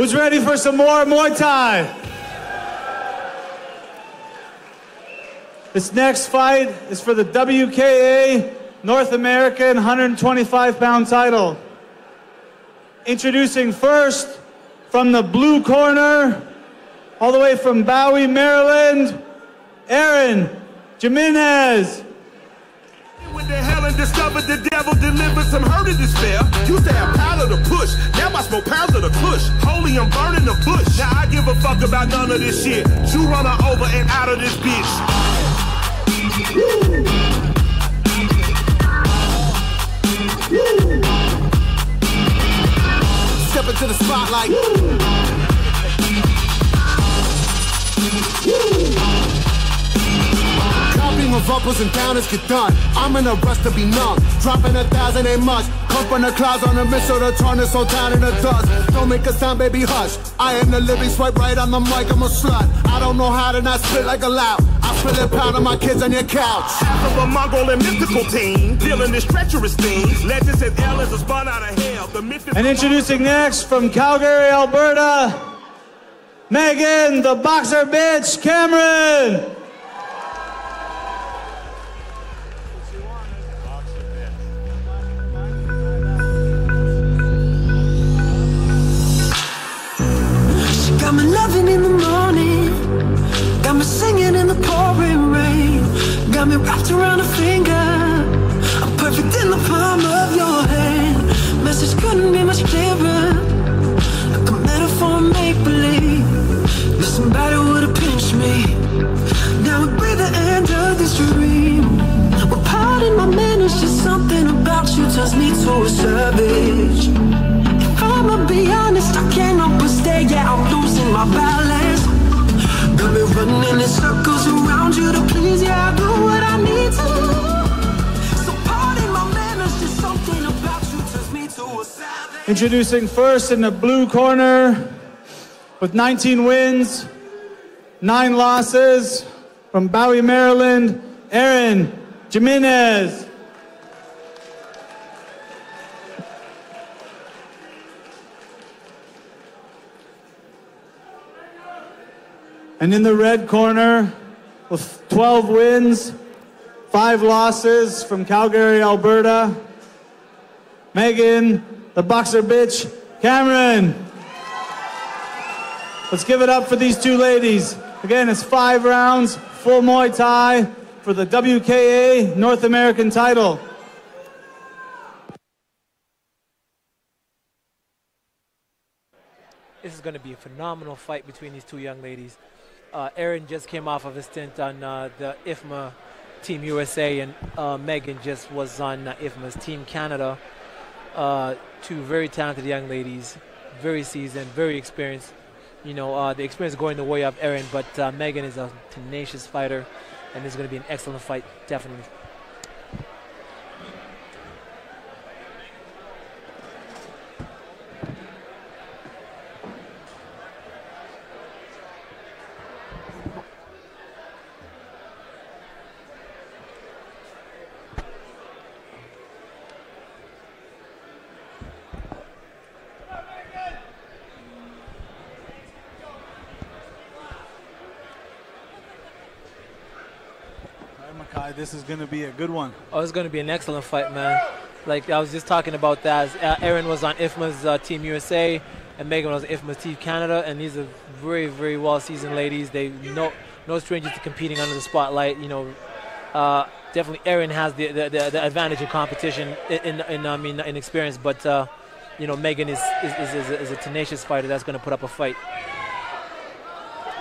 Who's ready for some more Muay Thai? This next fight is for the WKA North American 125 pound title. Introducing first from the blue corner, all the way from Bowie, Maryland, Erin Jimenez. Went the hell and discovered the devil delivered some hurt and despair. Used to have power to push, now I smoke pounds of the push. Holy, I'm burning the bush. Now I give a fuck about none of this shit. You run her over and out of this bitch. Step into the spotlight. Copying of uppers and downers get done. I'm in a rush to be numb. Dropping a thousand ain't much. Come from the clouds on a mission to turn this whole town in the dust. Don't make a sound, baby, hush. I am the living swipe right on the mic. I'm a slut. I don't know how to not spit like a loud. I feel it pound on my kids on your couch. Half of a Mongol and mythical team, dealing this treacherous thing. Legend says L is a spun out of hell. The mythical And introducing next from Calgary, Alberta, Meghan, the boxer bitch, Cameron. Pouring rain, got me wrapped around her finger. I'm perfect in the palm of your hand. Message couldn't be much clearer, like a metaphor, make believe. If somebody would've pinched me, now breathe the end of this dream. Well, pardon my manners, just something about you turns me to a savage. If I'ma be honest, I can't help but stay, yeah, I'm losing my balance. Got me running in circles around you to please, yeah, I do what I need to. So pardon my manners, just something about you turns me to a savage. Introducing first in the blue corner with 19 wins, nine losses from Bowie, Maryland, Erin Jimenez. And in the red corner with 12 wins, five losses from Calgary, Alberta, Meghan, the boxer bitch, Cameron. Let's give it up for these two ladies. Again, it's five rounds, full Muay Thai for the WKA North American title. This is going to be a phenomenal fight between these two young ladies. Uh, Erin just came off of a stint on uh, the IFMA Team USA, and uh, Meghan just was on uh, IFMA's Team Canada. Uh, two very talented young ladies, very seasoned, very experienced. You know, uh, the experience going the way of Erin, but Meghan is a tenacious fighter, and this is going to be an excellent fight, definitely. All right, Makai, this is going to be a good one. Oh, it's going to be an excellent fight, man. Like I was just talking about that. Erin was on IFMA's uh, Team USA, and Meghan was on IFMA's Team Canada, and these are very, very well-seasoned ladies. They no no strangers to competing under the spotlight. You know, uh, definitely Erin has the, the, the, the advantage in competition in, in, in I mean in experience, but uh, you know Meghan is is, is, is, a, is a tenacious fighter that's going to put up a fight.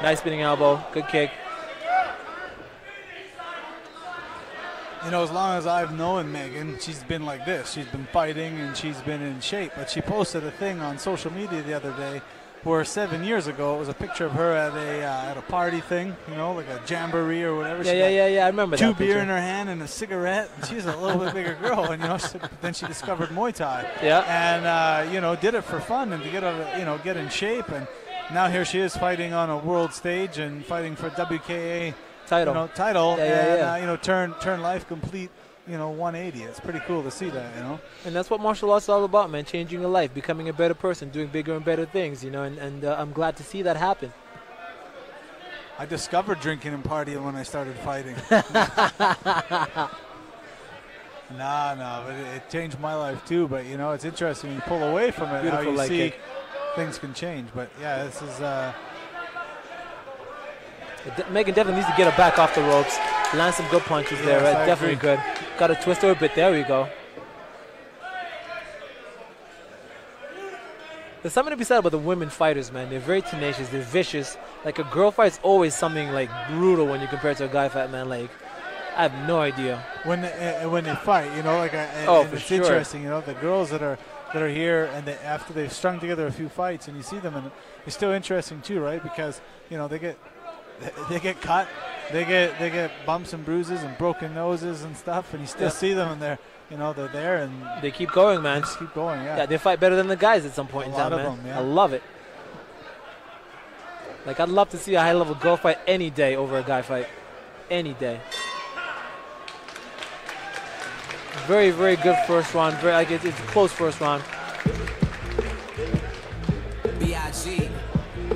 Nice spinning elbow, good kick. You know, as long as I've known Meghan, she's been like this. She's been fighting and she's been in shape. But she posted a thing on social media the other day where seven years ago it was a picture of her at a uh, at a party thing, you know, like a jamboree or whatever. Yeah, She yeah, yeah, yeah. I remember Two beer picture. in her hand and a cigarette. And she's a little bit bigger girl, and you know, she, then she discovered Muay Thai. Yeah. And uh, you know, did it for fun and to get out you know get in shape. And now here she is fighting on a world stage and fighting for WKA Title. You know, title. Yeah, yeah, and yeah. Uh, you know, turn turn life complete you know 180. It's pretty cool to see that, you know. And that's what martial arts is all about, man. Changing your life, becoming a better person, doing bigger and better things, you know. And, and uh, I'm glad to see that happen. I discovered drinking and partying when I started fighting. nah, nah, but it, it changed my life too. But you know, it's interesting you pull away from it, Beautiful how you see things can change. But yeah, this is. Uh, De- Meghan definitely needs to get her back off the ropes. Land some good punches there. Right? Definitely agree. good. Got a twist her a bit. There we go. There's something to be said about the women fighters, man. They're very tenacious. They're vicious. Like a girl fight's always something like brutal when you compare it to a guy fight, man. Like I have no idea. when they, uh, when they fight, you know, like uh, Oh, and it's sure. interesting, you know, the girls that are that are here and they, after they've strung together a few fights and you see them and it's still interesting too, right? Because you know they get they get cut, they get they get bumps and bruises and broken noses and stuff, and you still Yeah. see them and they're you know they're there and They keep going, man. just keep going. Yeah, Yeah, they fight better than the guys at some point A in lot time, of man. them, yeah. I love it. Like I'd love to see a high level girl fight any day over a guy fight, any day. Very, very good first round. Very like it's, it's a close first round.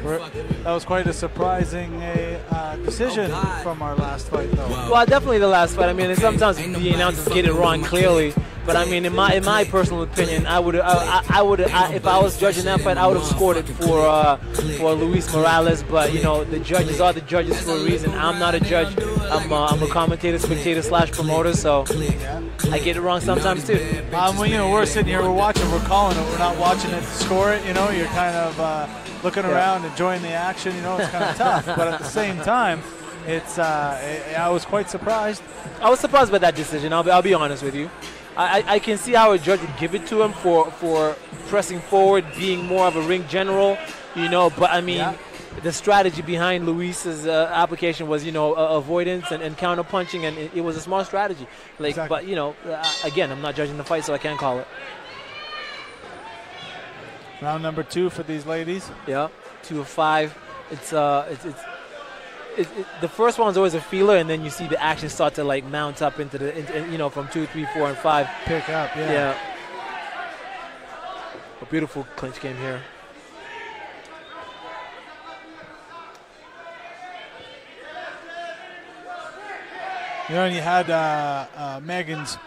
That was quite a surprising uh, uh, decision Oh, from our last fight, though. Well, definitely the last fight. I mean, sometimes the announcers get it wrong clearly, but I mean, in my in my personal opinion, I would I, I, would I, if I was judging that fight, I would have scored it for uh, for Luis Morales. But you know, the judges are the judges for a reason. I'm not a judge. I'm uh, I'm a commentator, spectator slash promoter, so I get it wrong sometimes too. Um, well, you know, we're sitting here, we're watching, we're calling it. We're not watching it to score it. You know, you're kind of uh, looking around, enjoying the action. You know, it's kind of tough, but at the same time, it's. Uh, I I was quite surprised. I was surprised by that decision. I'll be, I'll be honest with you. I, I- can see how a judge would give it to him for, for pressing forward, being more of a ring general, you know. But I mean, Yeah. the strategy behind Luis's uh, application was, you know, uh, avoidance and, and counter punching, and it, it was a smart strategy. Like, Exactly. but you know, uh, again, I'm not judging the fight, so I can't call it. Round number two for these ladies. Yeah, two of five. It's uh, it's it's. It, it, the first one's always a feeler, and then you see the action start to like mount up into the, into, you know, from two, three, four, and five. Pick up, yeah. Yeah. A beautiful clinch game here. You know, and you had uh, uh, Megan's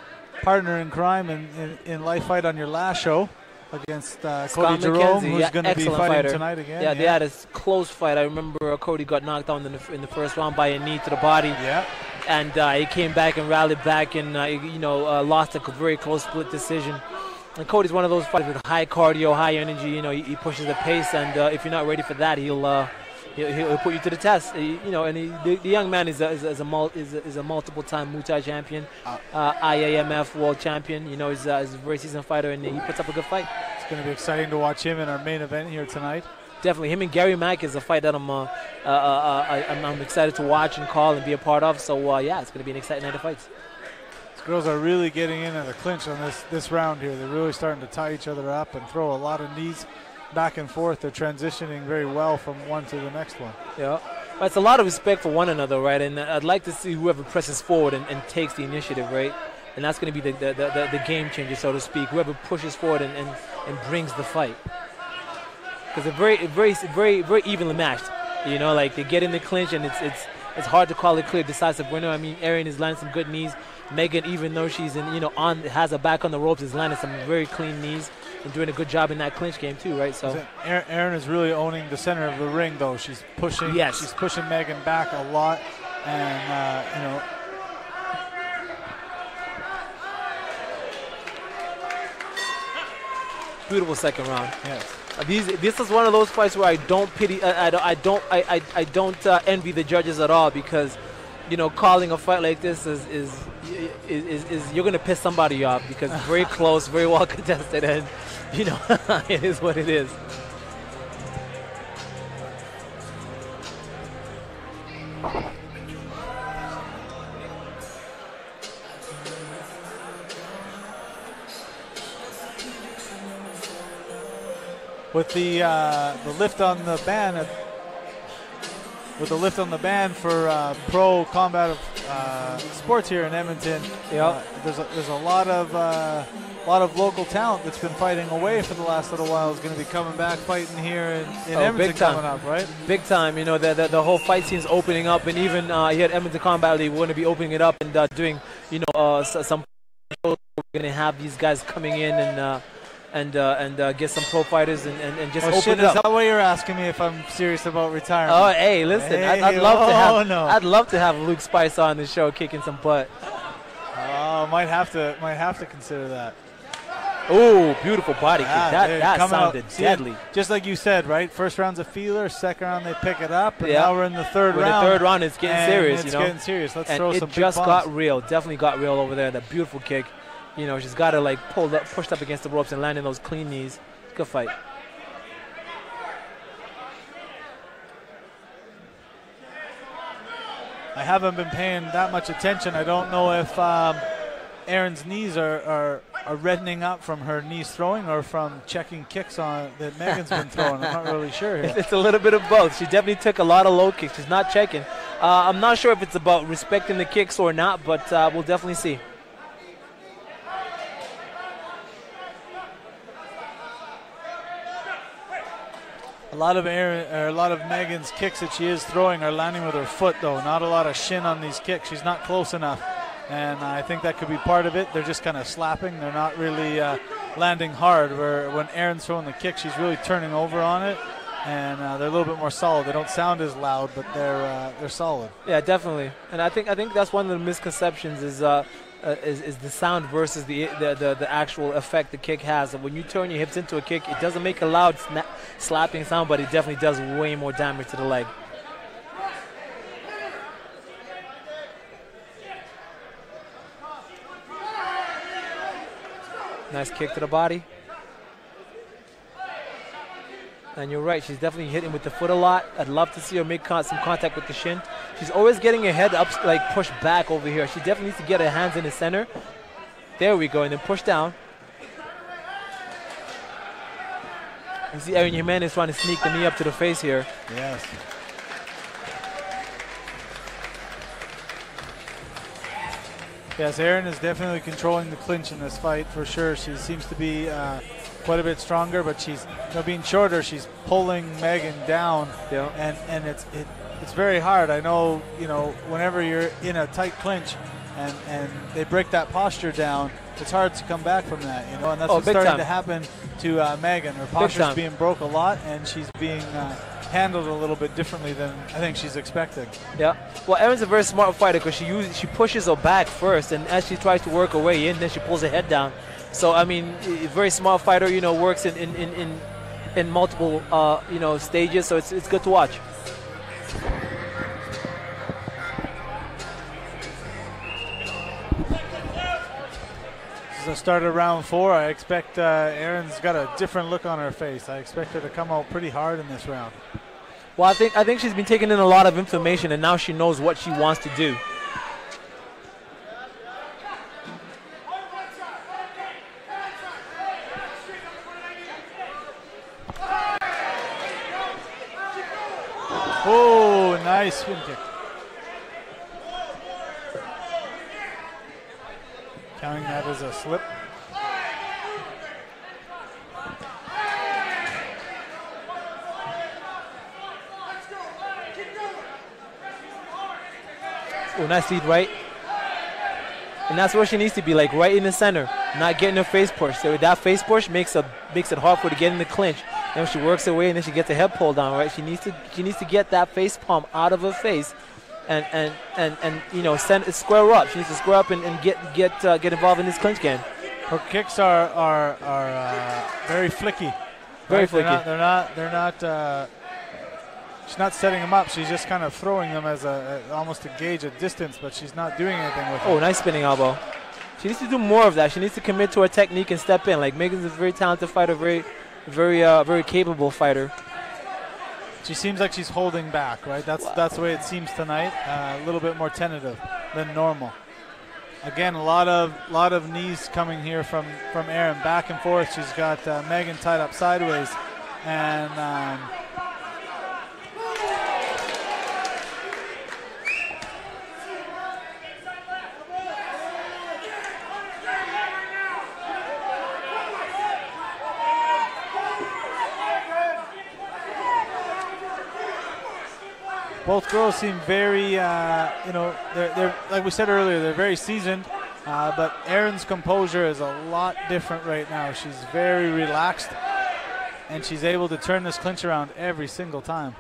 partner in crime in, in, in life fight on your last show against uh, Cody Scott Jerome, McKenzie, who's yeah, going to be excellent fighting fighter. tonight again. Yeah, they had a close fight. I remember uh, Cody got knocked down in the, in the first round by a knee to the body, Yeah. and uh, he came back and rallied back and uh, you know uh, lost a very close split decision. And Cody's one of those fighters with high cardio, high energy. You know, he, he pushes the pace, and uh, if you're not ready for that, he'll. Uh, He'll, he'll put you to the test, Uh, you know. And he, the, the young man is a, is a, is a, mul- is a, is a multiple-time Muay Thai champion, uh, IAMF world champion. You know, he's, uh, he's a very seasoned fighter, and he puts up a good fight. It's going to be exciting to watch him in our main event here tonight. Definitely, him and Gary Mack is a fight that I'm, uh, uh, uh, uh, I, I'm, I'm excited to watch and call and be a part of. So uh, yeah, it's going to be an exciting night of fights. These girls are really getting into the clinch on this, this round here. They're really starting to tie each other up and throw a lot of knees back and forth. They're transitioning very well from one to the next one. Yeah, but it's a lot of respect for one another, right? And I'd like to see whoever presses forward and, and takes the initiative, right? And that's going to be the the, the, the game changer, so to speak. Whoever pushes forward and, and, and brings the fight, because they're very very very very evenly matched. You know, like they get in the clinch, and it's it's it's hard to call a clear decisive winner. I mean, Erin is landing some good knees. Meghan, even though she's in, you know, on has her back on the ropes, is landing some very clean knees and doing a good job in that clinch game too, right? So. Erin Erin is really owning the center of the ring, though. She's pushing. Yes. She's pushing Meghan back a lot, and uh, you know. Beautiful second round. Yes. Uh, These, this is one of those fights where I don't pity, I, I don't, I don't, I, I, I don't uh, envy the judges at all because, you know, calling a fight like this is is is, is, is you're gonna piss somebody off because it's very close, very well contested, and you know, it is what it is. with the uh, the lift on the ban, uh, with the lift on the ban for uh, pro combat of uh, sports here in Edmonton. Yep. Uh, there's a, there's a lot of uh, lot of local talent that's been fighting away for the last little while is going to be coming back fighting here in, in Oh, Edmonton big time. coming up, right? Big time, you know, the, the, the whole fight scene's opening up, and even uh, here at Edmonton Combat League, we're going to be opening it up and uh, doing, you know, uh, some. We're going to have these guys coming in and uh, and uh, and uh, get some pro fighters and, and, and just Oh, open shit, it is up. that why you're asking me if I'm serious about retirement? Oh, hey, listen, I'd, I'd Hey, love to have. oh, no. I'd love to have Luke Spice on the show, kicking some butt. Oh, might have to might have to consider that. Oh, beautiful body kick. That dude, that out- sounded see, deadly. Just like you said, right? First round's a feeler, second round they pick it up, and Yeah. now we're in the third With the round. third round, it's getting serious, It's you know. getting serious. Let's and throw it some big just bombs. got real. Definitely got real over there. That beautiful kick. You know, she's got to like pulled up, pushed up against the ropes and landing those clean knees. Good fight. I haven't been paying that much attention. I don't know if um, Erin's knees are, are are reddening up from her knees throwing or from checking kicks on that Meghan's been throwing. I'm not really sure here. It's a little bit of both. She definitely took a lot of low kicks. She's not checking. Uh, I'm not sure if it's about respecting the kicks or not, but uh, we'll definitely see. A lot of Erin, or a lot of Meghan's kicks that she is throwing are landing with her foot, though. Not a lot of shin on these kicks. She's not close enough, and I think that could be part of it. They're just kind of slapping. They're not really uh, landing hard. Where when Erin's throwing the kick, she's really turning over on it, and uh, they're a little bit more solid. They don't sound as loud, but they're uh, they're solid. Yeah, definitely. And I think I think that's one of the misconceptions is uh, is, is the sound versus the, the the the actual effect the kick has. When you turn your hips into a kick, it doesn't make a loud slapping sound, but it definitely does way more damage to the leg. Nice kick to the body. And you're right, she's definitely hitting with the foot a lot. I'd love to see her make con- some contact with the shin. She's always getting her head up, like pushed back over here. She definitely needs to get her hands in the center. There we go, and then push down. You see Erin Jimenez trying to sneak the knee up to the face here. Yes. Yes, Erin is definitely controlling the clinch in this fight for sure. She seems to be uh, quite a bit stronger, but she's you know, being shorter. She's pulling Meghan down, Yeah. and and it's it, it's very hard. I know you know whenever you're in a tight clinch, and and they break that posture down, it's hard to come back from that. You know, and that's Oh, what's starting time. to happen to uh, Meghan. Her posture's being broke a lot, and she's being uh, handled a little bit differently than I think she's expecting. Yeah. Well, Erin's a very smart fighter because she uses, she pushes her back first, and as she tries to work her way in, then she pulls her head down. So I mean, a very smart fighter. You know, works in in in in, in multiple uh, you know stages. So it's it's good to watch. This is the start of round four. I expect uh, Erin's got a different look on her face. I expect her to come out pretty hard in this round. Well, I think I think she's been taking in a lot of information, and now she knows what she wants to do. Oh, nice kick. Counting that as a slip. Oh, nice lead right. And that's where she needs to be, like right in the center, not getting her face push. So that face push makes a makes it hard for her to get in the clinch. Then she works her way, and then she gets a head pull down. Right, she needs to she needs to get that face palm out of her face, and and and and you know send square up. She needs to square up and, and get get uh, get involved in this clinch game. Her kicks are are are uh, very flicky. Very right? They're not. They're not. They're not. Uh, she's not setting them up. She's just kind of throwing them as a, a almost to gauge a distance, but she's not doing anything with it. Oh, it. nice spinning elbow. She needs to do more of that. She needs to commit to her technique and step in. Like Meghan's a very talented fighter, very very uh, very capable fighter. She seems like she's holding back, right? That's that's the way it seems tonight. Uh, a little bit more tentative than normal. Again, a lot of lot of knees coming here from from Erin, back and forth. She's got uh, Meghan tied up sideways, and um, Both girls seem very, uh, you know, they're, they're like we said earlier, they're very seasoned. Uh, but Erin's composure is a lot different right now. She's very relaxed, and she's able to turn this clinch around every single time.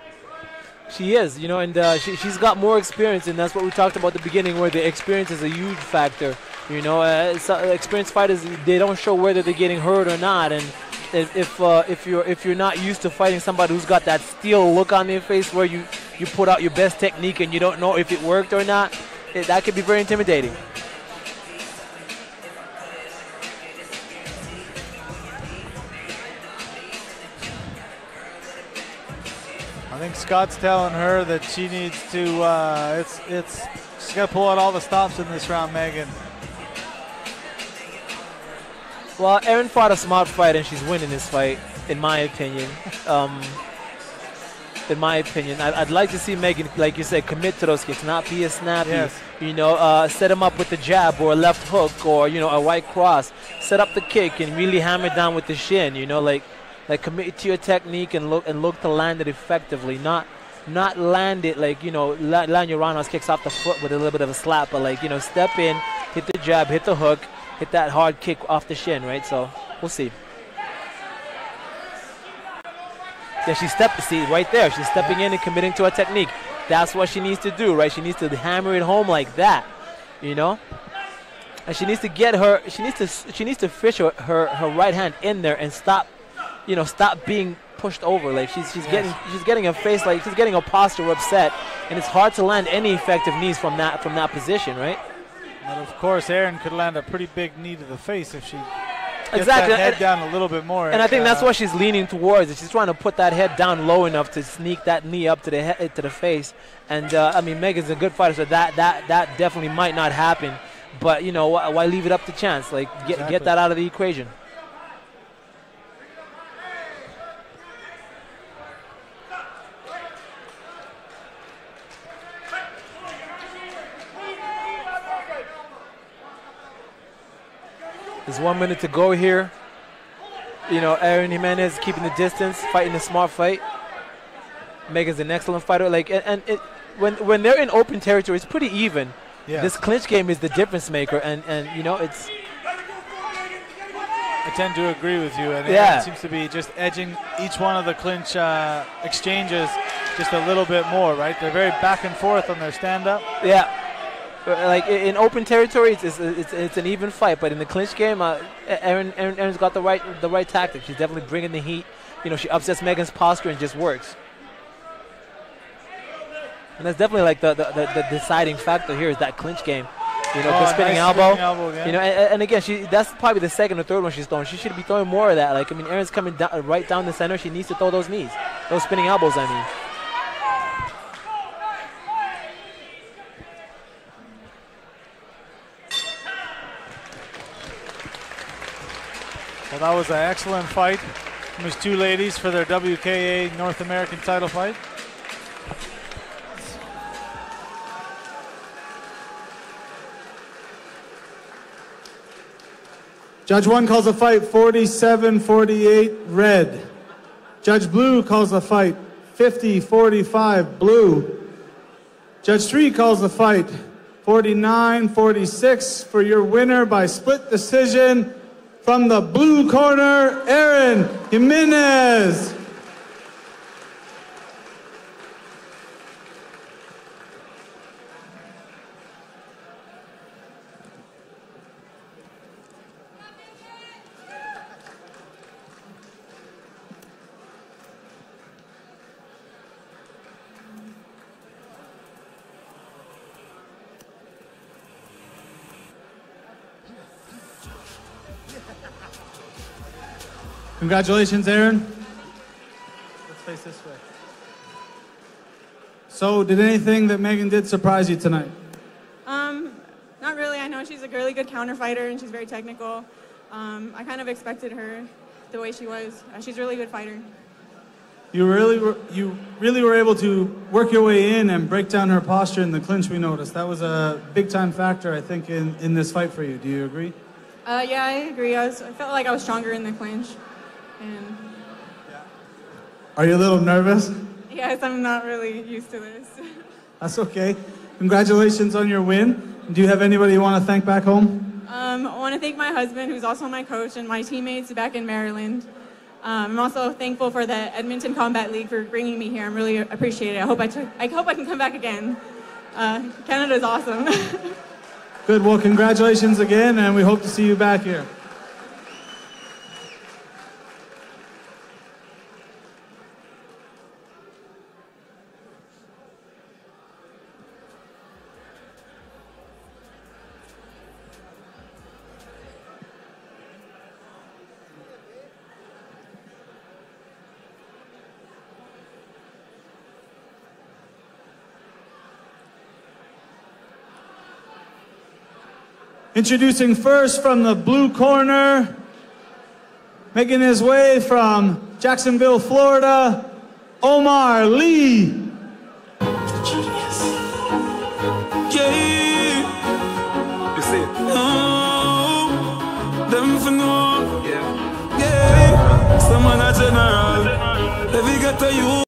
She is, you know, and uh, she, she's got more experience, and that's what we talked about at the beginning, where the experience is a huge factor. You know, uh, so experienced fighters they don't show whether they're getting hurt or not, and if if, uh, if you're if you're not used to fighting somebody who's got that steel look on their face, where you you put out your best technique and you don't know if it worked or not, it, that could be very intimidating. I think Scott's telling her that she needs to. Uh, it's it's she's got to pull out all the stops in this round, Meghan. Well, Erin fought a smart fight, and she's winning this fight, in my opinion. Um, in my opinion, I, would like to see Meghan, like you said, commit to those kicks, not be a snappy. Yes. You know, uh, set him up with a jab or a left hook or you know a white cross. Set up the kick and really hammer down with the shin. You know, like like commit to your technique and look and look to land it effectively, not not land it like you know land your roundhouse kicks off the foot with a little bit of a slap, but like you know step in, hit the jab, hit the hook, hit that hard kick off the shin, right? So we'll see. Yeah, she stepped. See right there, she's stepping in and committing to her technique. That's what she needs to do, right? She needs to hammer it home like that, you know. And she needs to get her. She needs to. She needs to fish her, her, her right hand in there and stop you know, stop being pushed over. Like she's she's yes. getting she's getting a face like she's getting a posture upset, and it's hard to land any effective knees from that from that position, right? But of course, Erin could land a pretty big knee to the face if she exactly. that head and, down a little bit more. And I think uh, that's what she's leaning towards. She's trying to put that head down low enough to sneak that knee up to the head to the face. And uh, I mean, Meghan's a good fighter, so that that that definitely might not happen. But you know, why, why leave it up to chance? Like get exactly. get that out of the equation. There's one minute to go here. You know, Erin Jimenez keeping the distance, fighting a smart fight. Meghan's an excellent fighter. Like, and, and it, when when they're in open territory, it's pretty even. Yes. This clinch game is the difference maker, and and you know it's. I tend to agree with you. And yeah. it seems to be just edging each one of the clinch uh, exchanges just a little bit more, right? They're very back and forth on their stand up. Yeah. Like in open territory, it's, it's, it's, it's, an even fight. But in the clinch game, uh, Erin, Erin, Erin's got the right the right tactic. She's definitely bringing the heat. You know, she upsets Meghan's posture and just works. And that's definitely like the, the, the, the deciding factor here is that clinch game. You know, oh, the spinning nice elbow. Spinning elbow you know, and, and, again, she that's probably the second or third one she's throwing. She should be throwing more of that. Like I mean, Erin's coming down, right down the center. She needs to throw those knees, those spinning elbows. I mean. That was an excellent fight from these two ladies for their WKA North American title fight. Judge 1 calls the fight 47-48 red. Judge Blue calls the fight 50-45 blue. Judge 3 calls the fight 49-46 for your winner by split decision from the blue corner, Erin Jimenez. Congratulations, Erin. Let's face this way. So, did anything that Meghan did surprise you tonight? Um, not really. I know she's a really good counter fighter and she's very technical. Um, I kind of expected her the way she was. Uh, she's a really good fighter. You really, were, you really were able to work your way in and break down her posture in the clinch. We noticed that was a big time factor, I think, in, in this fight for you. Do you agree? Uh, yeah, I agree. I, was, I felt like I was stronger in the clinch. And Are you a little nervous? Yes, I'm not really used to this. That's okay. Congratulations on your win. Do you have anybody you want to thank back home? Um, I want to thank my husband, who's also my coach, and my teammates back in Maryland. Um, I'm also thankful for the Edmonton Combat League for bringing me here. I'm really appreciate it. I hope I, took, I hope I can come back again. Uh, Canada's awesome. Good. Well, congratulations again, and we hope to see you back here. Introducing first from the blue corner, making his way from Jacksonville, Florida, Omar Lee. Yeah. You see it? Oh, them for know. Yeah. Yeah. Someone a general. Let me get to you.